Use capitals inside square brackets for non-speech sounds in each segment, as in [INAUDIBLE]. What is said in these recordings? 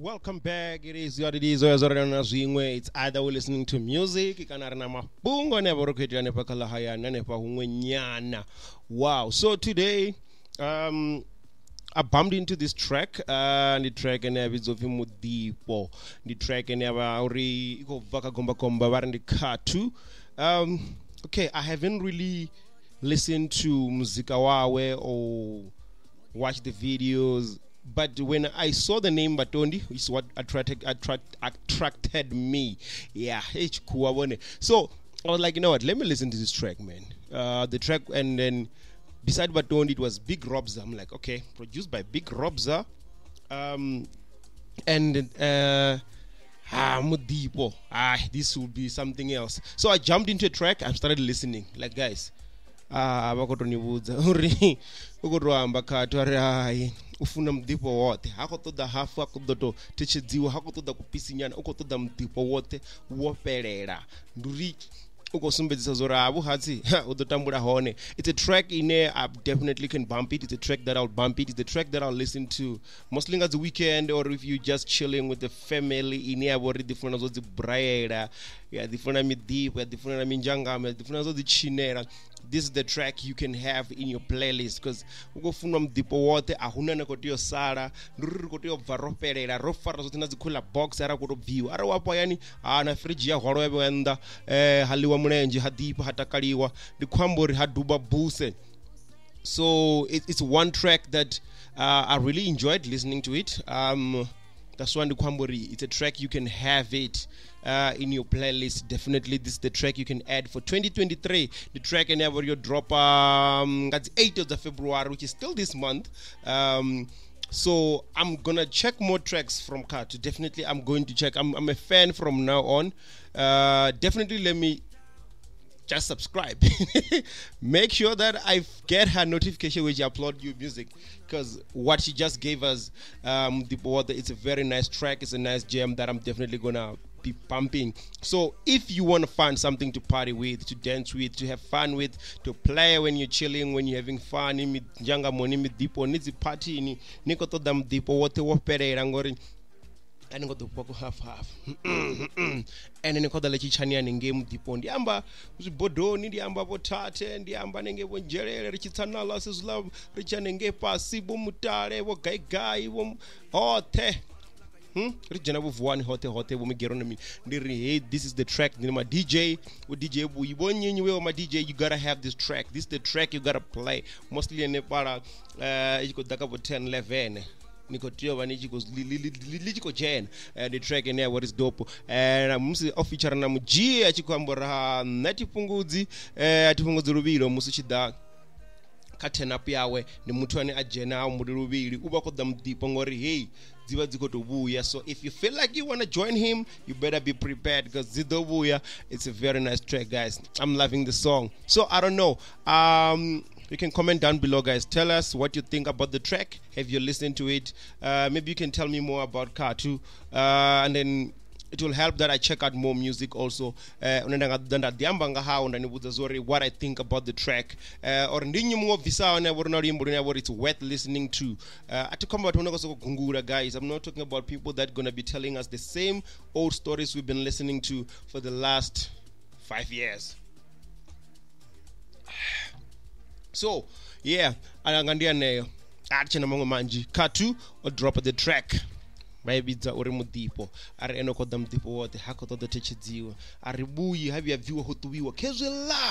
Welcome back. It is what it is. It's either we're listening to music, kana rina mabungo never roketia nepa kalahaya nepa hungwe nyana. Wow. So today, um, I bumped into this track, uh, the track and ebizofi mudipo. The track and uri iko vaka gomba gomba vari too. Um, okay, I haven't really listened to muzika or watched the videos but when I saw the name Batondy, it's what attracted attract, attracted me. Yeah, H cool. So I was like, you know what? Let me listen to this track, man. Uh, the track, and then beside Batondy, it was Big Robza. I'm like, okay, produced by Big Robza, um, and uh, ah, Mudifho. Ah, this will be something else. So I jumped into a track. I started listening. Like, guys, ah vakotondibvudza [LAUGHS] uri ukutohamba kati ari hai ufuna mudhipo wote hakotoda hafu hakutototechedziwa hakutoda kupisinyana ukotoda mudhipo wote woperera nduri ukosumbidzisa zori havu hatsi udotambura hone. It's a track ine i definitely can bump it. It's a track that i'll bump it. It's a track that i'll listen to. Mostly ngadzi weekend or if you just chilling with the family ine yavori ḓifuna zwo dzi brayela ya ḓifuna midhipo ya ḓifunela minjangamo ya ḓifuna zwo dzi chinela this is the track you can have in your playlist because ukofunwa mudhipo wote ahuna ne khou tea u sala ndi uri ri khou tea u bva ro fhelela ro fara zwoṱhe na dzi cooler box ara tou ara wapo hayani ha na ya hwalo ya vhewa nnḓa um ha ḽiwa mulenzhe ha ḓifha ha takaliwa. Ndi amba uri buse. So it, it's one track that uh, i really enjoyed listening to it. Um, that's why Kwambori, it's a track you can have it uh, in your playlist. Definitely, this is the track you can add for 2023. The track and ever you drop um that's 8th of February, which is still this month. Um, so I'm gonna check more tracks from Kato. Definitely, I'm going to check. I'm, I'm a fan from now on. Uh, definitely, let me just subscribe. [LAUGHS] Make sure that I get her notification when she upload new music, because what she just gave us, um, the board, it's a very nice track. It's a nice gem that I'm definitely gonna be pumping. So if you want to find something to party with, to dance with, to have fun with, to play when you're chilling, when you're having fun, in janga moni mi dipo, nidzi party ni niko to dam dipo wote woperera ngori and got the poco half half. [CLEARS THROAT] And then koda lechichania nenge mudipo ndiamba zvibhodhoni ndiamba votate ndiamba nenge vonjerere richitsanala sezvila richanenge pasi vomutare vogaigai vo hothe Hmm? rijana vuvuwani hote hote vomigeronomi ndiri hey this is the track ndiri ma dj wo dj buyi vonyinyi wewo ma dj you gotta have this track. This is the track you gotta play. Mostly ene para uh, ichikodaka vo 10 11 nikotiova lichikojena eh, the track ine what is dope. Eh, and musi ofeature na muji achikwambora eh, natipfungudzi atipfungudzi ruvilo musi uchida kha tenup yawe ni muthu ane a dzhenaho muri luvhili u vha khou ḓa mudipo ngori hei dzi vha dzi khou tou vhuya. So if you feel like you want to join him you better be prepared because dzi ḓo vhuya. It's a very nice track guys. I'm loving the song. So i don't know um, you can comment down below guys. Tell us what you think about the track. Have you listened to it? Uh, maybe you can tell me more about too uh, and then it will help that I check out more music also. Ndadiamba nga hawo ndanivudza zori what I think about the track. Uh, or ndinyi mumwe bvisawo ne vori na luimbo rine it's worth listening to. Uh, atikomba unenge sokugungura guys. I'm not talking about people that gonna be telling us the same old stories we've been listening to for the last five years so yeah anga ndiyaneyo ari tshena maṅwe manzhi. Khatu o drop the track. Vha i vhidza uri muḓifho. Ari ene khou ḓa muḓifho woṱhe ha khou ṱoḓa thetshedziwa. A ri vhuyi ha vhuya bviwa ho ṱuvhiwa. Khezwi ḽa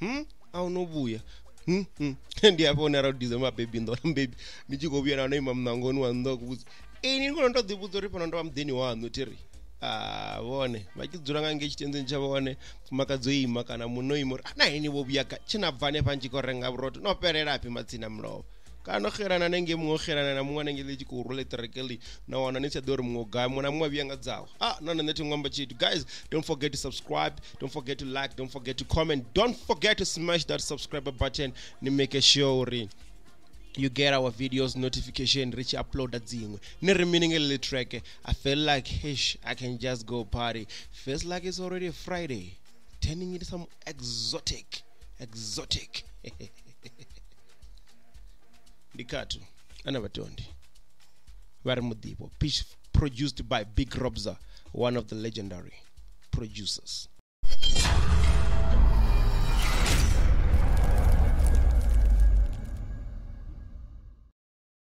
hm a hu no vhuya. Hmm? Hmm? [LAUGHS] Ndi hafho hune ra u diza mabebi nḓola mubebi ndi tshi khou vhuya na no ima munangoni wa nnḓa kuvhudza ini ni khou no tou ḓivhudza uri fhano ndo vha muḓeni waṋu thiri vone. Vachidzura ngange chitenzeni chavone makadzoima kana munoima uri anaini vovuyaga chinabvane panchikorenga vroti nopererapi matsina mulova kana kgerana nenge mungwe kgerana na mungwe nenge lechi ku rule terekeli na wana ni tsado ri mungwe ga muna mungwe vyenga dzawo. Ah guys don't forget to subscribe. Don't forget to like. Don't forget to comment. Don't forget to smash that subscribe button. Ni make sure you get our videos notification rich upload dzimwe ni ri meaning le track i feel like hish i can just go party. Feels like it's already friday. Turning into some exotic exotic. [LAUGHS] Ndikatu ana vatondi va re modipo produced by big robza one of the legendary producers